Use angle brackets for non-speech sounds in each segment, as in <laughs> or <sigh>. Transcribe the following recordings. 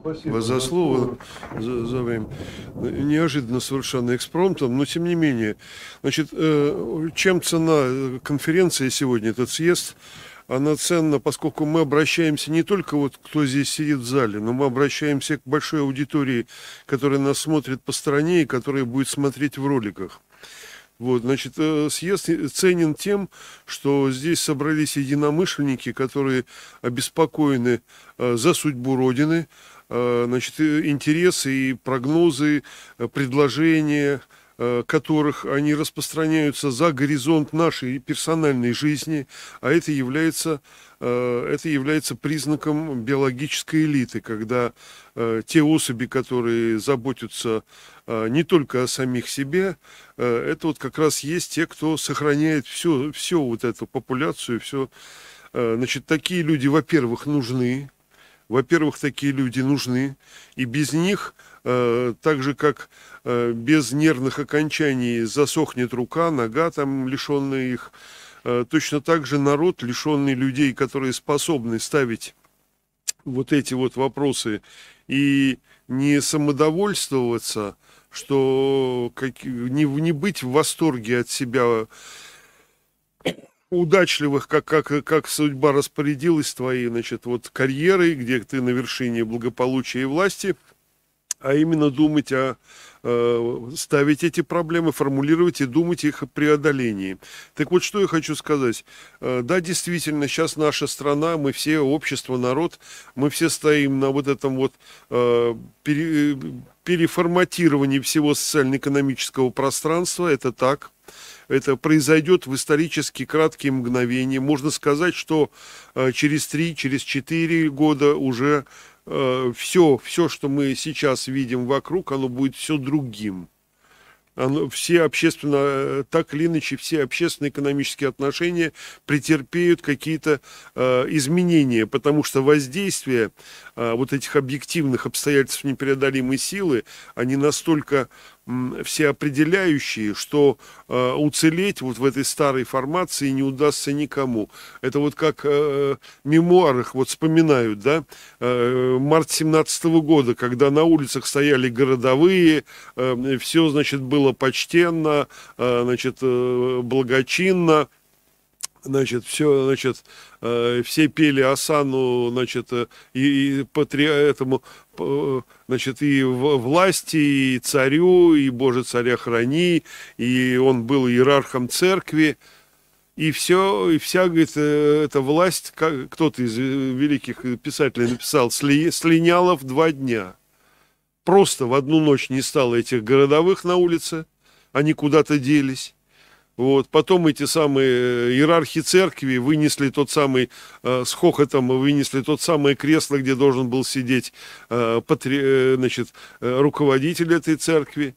Спасибо за слово, за, за время. Неожиданно совершенно экспромтом, но тем не менее. Значит, э, чем цена конференции сегодня, этот съезд, она ценна, поскольку мы обращаемся не только вот кто здесь сидит в зале, но мы обращаемся к большой аудитории, которая нас смотрит по стране и которая будет смотреть в роликах. Вот, значит, э, съезд ценен тем, что здесь собрались единомышленники, которые обеспокоены э, за судьбу Родины, Э, значит, интересы и прогнозы, предложения, которых они распространяются за горизонт нашей персональной жизни, а это является, это является признаком биологической элиты, когда те особи, которые заботятся не только о самих себе, это вот как раз есть те, кто сохраняет все, все вот эту популяцию, все, значит, такие люди, во-первых, нужны, во-первых, такие люди нужны, и без них, э, так же как э, без нервных окончаний засохнет рука, нога там лишенная их, э, точно так же народ, лишенный людей, которые способны ставить вот эти вот вопросы и не самодовольствоваться, что как, не, не быть в восторге от себя удачливых, как, как, как судьба распорядилась твоей, значит, вот карьерой, где ты на вершине благополучия и власти, а именно думать о э, ставить эти проблемы, формулировать и думать их о преодолении. Так вот, что я хочу сказать. Э, да, действительно, сейчас наша страна, мы все, общество, народ, мы все стоим на вот этом вот э, пере, переформатировании всего социально-экономического пространства, это так это произойдет в исторически краткие мгновения. Можно сказать, что через три, через четыре года уже э, все, что мы сейчас видим вокруг, оно будет все другим. Оно, все общественно, э, так или иначе, все общественно-экономические отношения претерпеют какие-то э, изменения, потому что воздействие э, вот этих объективных обстоятельств непреодолимой силы, они настолько все определяющие, что э, уцелеть вот в этой старой формации не удастся никому. Это вот как э, мемуарах вот вспоминают, да, э, март 17 года, когда на улицах стояли городовые, э, все, значит, было почтенно, э, значит, э, благочинно, значит, все, значит, э, все пели Асану, значит, э, и, и патри, этому, значит, и власти, и царю, и Боже царя храни, и он был иерархом церкви, и все, и вся, говорит, э, эта власть, как кто-то из великих писателей написал, сли, слиняла в два дня. Просто в одну ночь не стало этих городовых на улице, они куда-то делись вот. Потом эти самые э, иерархи церкви вынесли тот самый, э, с хохотом вынесли тот самое кресло, где должен был сидеть э, патри, э, значит, э, руководитель этой церкви.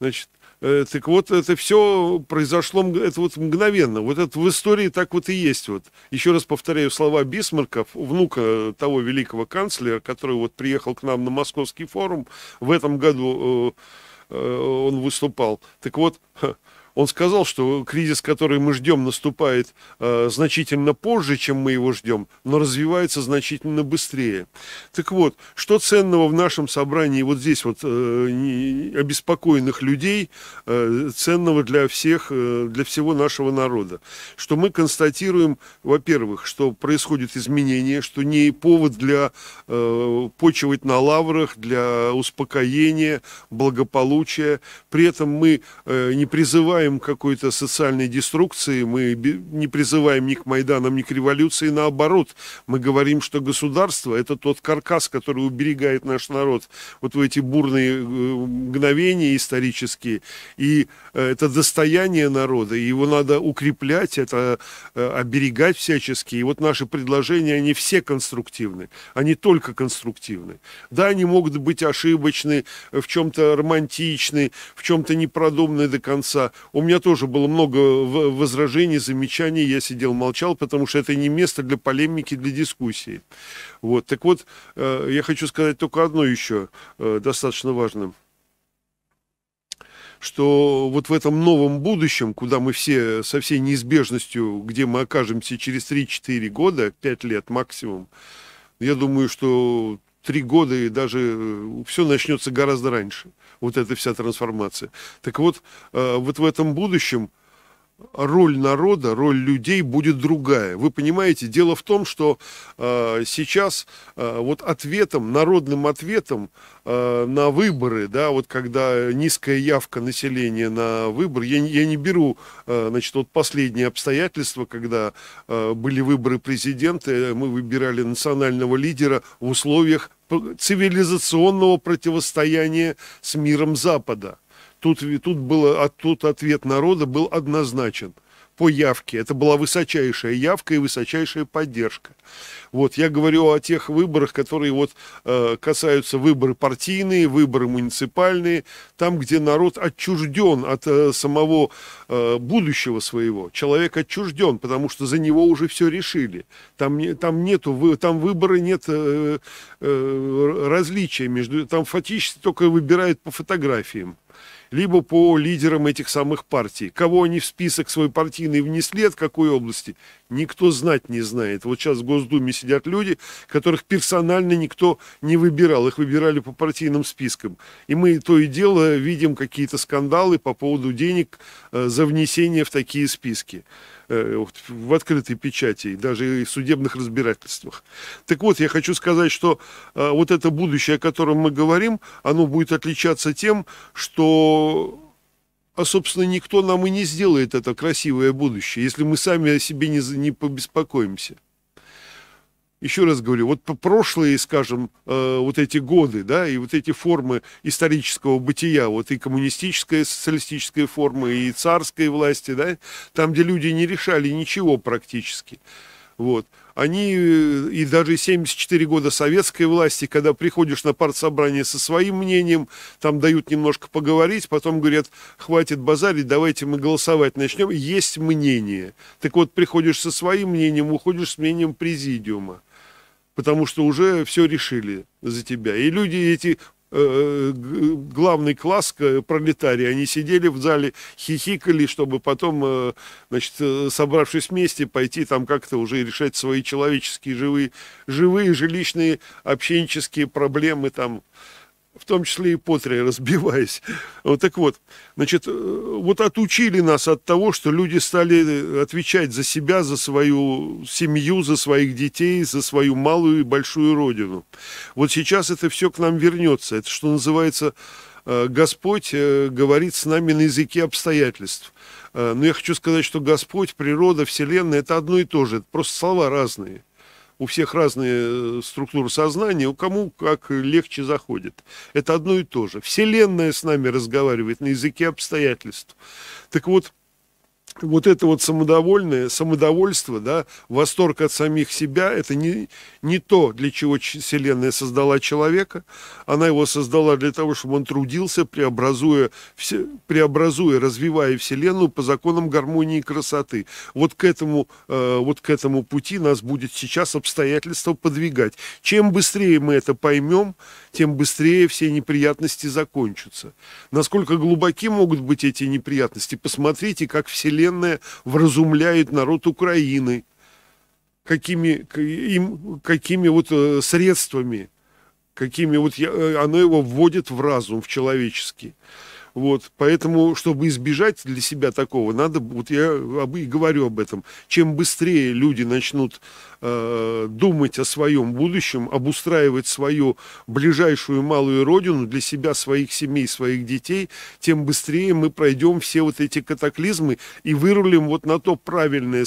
Значит, э, так вот, это все произошло это вот мгновенно. Вот это в истории так вот и есть. Вот. Еще раз повторяю слова Бисмарка, внука того великого канцлера, который вот приехал к нам на Московский форум. В этом году он выступал. Так вот, он сказал, что кризис, который мы ждем, наступает э, значительно позже, чем мы его ждем, но развивается значительно быстрее. Так вот, что ценного в нашем собрании вот здесь вот э, обеспокоенных людей, э, ценного для всех, э, для всего нашего народа? Что мы констатируем, во-первых, что происходит изменение, что не повод для э, почивать на лаврах, для успокоения, благополучия. При этом мы э, не призываем призываем какой-то социальной деструкции, мы не призываем ни к Майданам, ни к революции, наоборот, мы говорим, что государство – это тот каркас, который уберегает наш народ вот в эти бурные э, мгновения исторические, и э, это достояние народа, и его надо укреплять, это э, оберегать всячески, и вот наши предложения, они все конструктивны, они только конструктивны. Да, они могут быть ошибочны, в чем-то романтичны, в чем-то непродуманны до конца, у меня тоже было много возражений, замечаний, я сидел, молчал, потому что это не место для полемики, для дискуссии. Вот, так вот, э, я хочу сказать только одно еще, э, достаточно важное. что вот в этом новом будущем, куда мы все со всей неизбежностью, где мы окажемся через 3-4 года, 5 лет максимум, я думаю, что 3 года и даже э, все начнется гораздо раньше, вот эта вся трансформация. Так вот, э, вот в этом будущем роль народа, роль людей будет другая. Вы понимаете, дело в том, что э, сейчас э, вот ответом, народным ответом э, на выборы, да, вот когда низкая явка населения на выбор, я, я не беру, э, значит, вот последние обстоятельства, когда э, были выборы президента, мы выбирали национального лидера в условиях цивилизационного противостояния с миром Запада. Тут, тут, было, а тут ответ народа был однозначен по явке. Это была высочайшая явка и высочайшая поддержка. Вот, я говорю о тех выборах, которые вот э, касаются выборы партийные, выборы муниципальные, там, где народ отчужден от э, самого э, будущего своего. Человек отчужден, потому что за него уже все решили. Там, не, там нету, там выборы нет э, э, различия между, там фактически только выбирают по фотографиям либо по лидерам этих самых партий. Кого они в список свой партийный внесли, от какой области, никто знать не знает. Вот сейчас в Госдуме сидят люди, которых персонально никто не выбирал, их выбирали по партийным спискам. И мы то и дело видим какие-то скандалы по поводу денег э, за внесение в такие списки. Э, в открытой печати, даже и в судебных разбирательствах. Так вот, я хочу сказать, что э, вот это будущее, о котором мы говорим, оно будет отличаться тем, что а, собственно, никто нам и не сделает это красивое будущее, если мы сами о себе не, не побеспокоимся еще раз говорю, вот прошлые, скажем, э, вот эти годы, да, и вот эти формы исторического бытия, вот и коммунистическая, социалистическая форма, и царской власти, да, там, где люди не решали ничего практически, вот, они, э, и даже 74 года советской власти, когда приходишь на партсобрание со своим мнением, там дают немножко поговорить, потом говорят, хватит базарить, давайте мы голосовать начнем, есть мнение. Так вот, приходишь со своим мнением, уходишь с мнением президиума потому что уже все решили за тебя. И люди эти э, главный класс пролетарии, они сидели в зале, хихикали, чтобы потом, э, значит, э, собравшись вместе, пойти там как-то уже решать свои человеческие живые, живые жилищные, общенческие проблемы там, в том числе и Потри, <laughs> разбиваясь. Вот так вот, значит, э, вот отучили нас от того, что люди стали отвечать за себя, за свою семью, за своих детей, за свою малую и большую родину. Вот сейчас это все к нам вернется. Это, что называется, э, Господь э, говорит с нами на языке обстоятельств. Но я хочу сказать, что Господь, природа, Вселенная – это одно и то же, это просто слова разные у всех разные э, структуры сознания, у кому как легче заходит. Это одно и то же. Вселенная с нами разговаривает на языке обстоятельств. Так вот, вот это вот самодовольное, самодовольство, да, восторг от самих себя, это не, не то, для чего Вселенная создала человека. Она его создала для того, чтобы он трудился, преобразуя, все, преобразуя развивая Вселенную по законам гармонии и красоты. Вот к этому, э, вот к этому пути нас будет сейчас обстоятельства подвигать. Чем быстрее мы это поймем, тем быстрее все неприятности закончатся. Насколько глубоки могут быть эти неприятности? Посмотрите, как Вселенная вразумляет народ Украины, какими, им, какими вот э, средствами, какими вот э, оно его вводит в разум, в человеческий. Вот, поэтому, чтобы избежать для себя такого, надо, вот я и говорю об этом, чем быстрее люди начнут э, думать о своем будущем, обустраивать свою ближайшую малую родину для себя, своих семей, своих детей, тем быстрее мы пройдем все вот эти катаклизмы и вырулим вот на то правильное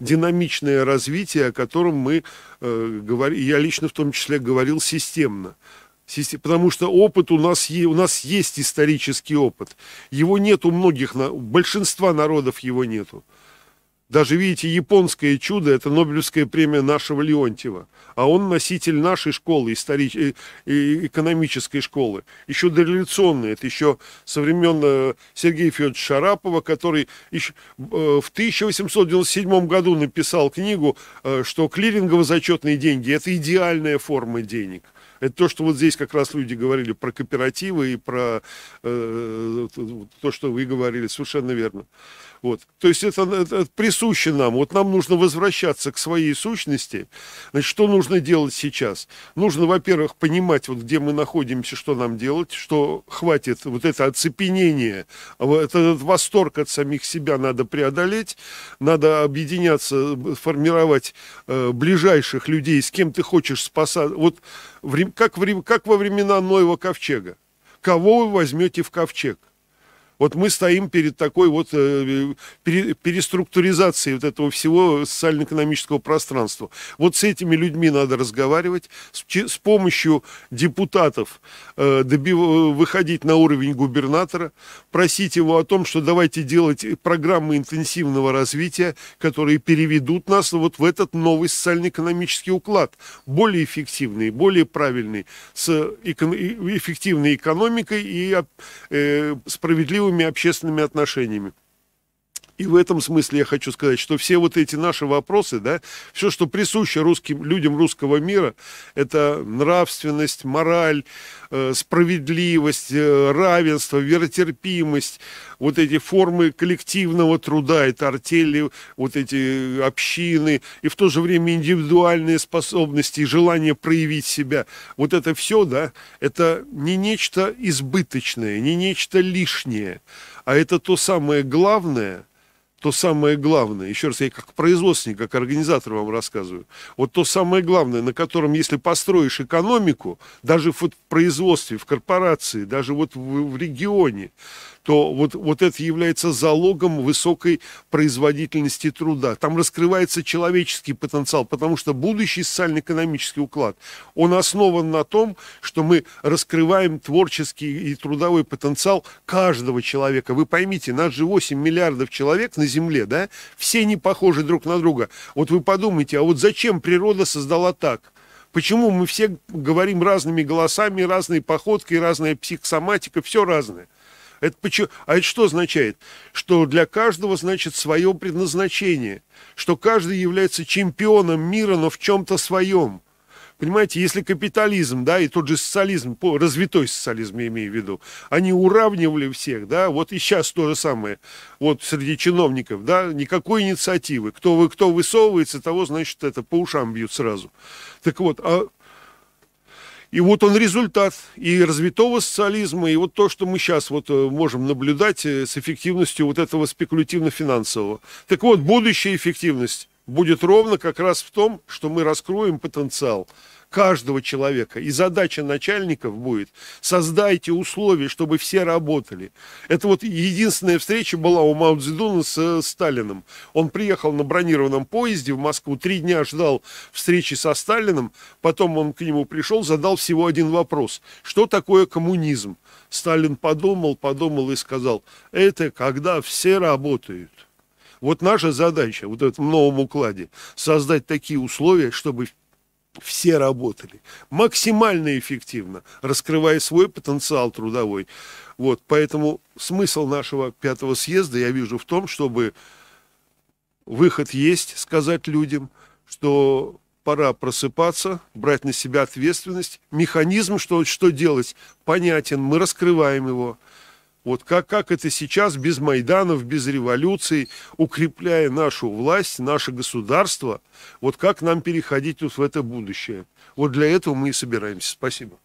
динамичное развитие, о котором мы э, говорим, я лично в том числе говорил системно. Потому что опыт у нас, у нас есть исторический опыт. Его нет у многих, у большинства народов его нету. Даже, видите, японское чудо – это Нобелевская премия нашего Леонтьева. А он носитель нашей школы, историч... Э, экономической школы. Еще дореволюционной. Это еще со времен э, Сергея Федоровича Шарапова, который еще э, в 1897 году написал книгу, что клирингово-зачетные деньги – это идеальная форма денег – Это то, что вот здесь как раз люди говорили про кооперативы и про э, то, что вы говорили, совершенно верно. Вот. То есть это, это присуще нам. Вот нам нужно возвращаться к своей сущности. Значит, что нужно делать сейчас? Нужно, во-первых, понимать, вот где мы находимся, что нам делать, что хватит вот это оцепенение, этот восторг от самих себя надо преодолеть, надо объединяться, формировать э, ближайших людей, с кем ты хочешь спасать. Вот как, как во времена Ноева ковчега. Кого вы возьмете в ковчег? Вот мы стоим перед такой вот э, переструктуризацией вот этого всего социально-экономического пространства. Вот с этими людьми надо разговаривать, с, помощью депутатов э, выходить на уровень губернатора, просить его о том, что давайте делать программы интенсивного развития, которые переведут нас вот в этот новый социально-экономический уклад, более эффективный, более правильный, с эффективной экономикой и э, справедливым здоровыми общественными отношениями. И в этом смысле я хочу сказать, что все вот эти наши вопросы, да, все, что присуще русским, людям русского мира, это нравственность, мораль, э, справедливость, э, равенство, веротерпимость, вот эти формы коллективного труда, это артели, вот эти общины, и в то же время индивидуальные способности и желание проявить себя. Вот это все, да, это не нечто избыточное, не нечто лишнее, а это то самое главное – то самое главное, еще раз, я как производственник, как организатор вам рассказываю, вот то самое главное, на котором, если построишь экономику, даже в производстве, в корпорации, даже вот в, в регионе, то вот, вот это является залогом высокой производительности труда. Там раскрывается человеческий потенциал, потому что будущий социально-экономический уклад, он основан на том, что мы раскрываем творческий и трудовой потенциал каждого человека. Вы поймите, нас же 8 миллиардов человек на Земле, да? Все не похожи друг на друга. Вот вы подумайте, а вот зачем природа создала так? Почему мы все говорим разными голосами, разной походкой, разная психосоматика, все разное? Это почему? А это что означает? Что для каждого, значит, свое предназначение. Что каждый является чемпионом мира, но в чем-то своем. Понимаете, если капитализм, да, и тот же социализм, развитой социализм я имею в виду, они уравнивали всех, да, вот и сейчас то же самое, вот среди чиновников, да, никакой инициативы. Кто, вы, кто высовывается, того, значит, это по ушам бьют сразу. Так вот, а и вот он результат и развитого социализма, и вот то, что мы сейчас вот э, можем наблюдать э, с эффективностью вот этого спекулятивно-финансового. Так вот, будущая эффективность будет ровно как раз в том, что мы раскроем потенциал каждого человека. И задача начальников будет создайте условия, чтобы все работали. Это вот единственная встреча была у Мао Цзэдуна с Сталиным. Он приехал на бронированном поезде в Москву, три дня ждал встречи со Сталиным, потом он к нему пришел, задал всего один вопрос. Что такое коммунизм? Сталин подумал, подумал и сказал, это когда все работают. Вот наша задача вот в этом новом укладе создать такие условия, чтобы все работали максимально эффективно, раскрывая свой потенциал трудовой. Вот, поэтому смысл нашего пятого съезда я вижу в том, чтобы выход есть, сказать людям, что пора просыпаться, брать на себя ответственность. Механизм, что, что делать, понятен, мы раскрываем его. Вот как, как это сейчас, без Майданов, без революций, укрепляя нашу власть, наше государство, вот как нам переходить вот в это будущее. Вот для этого мы и собираемся. Спасибо.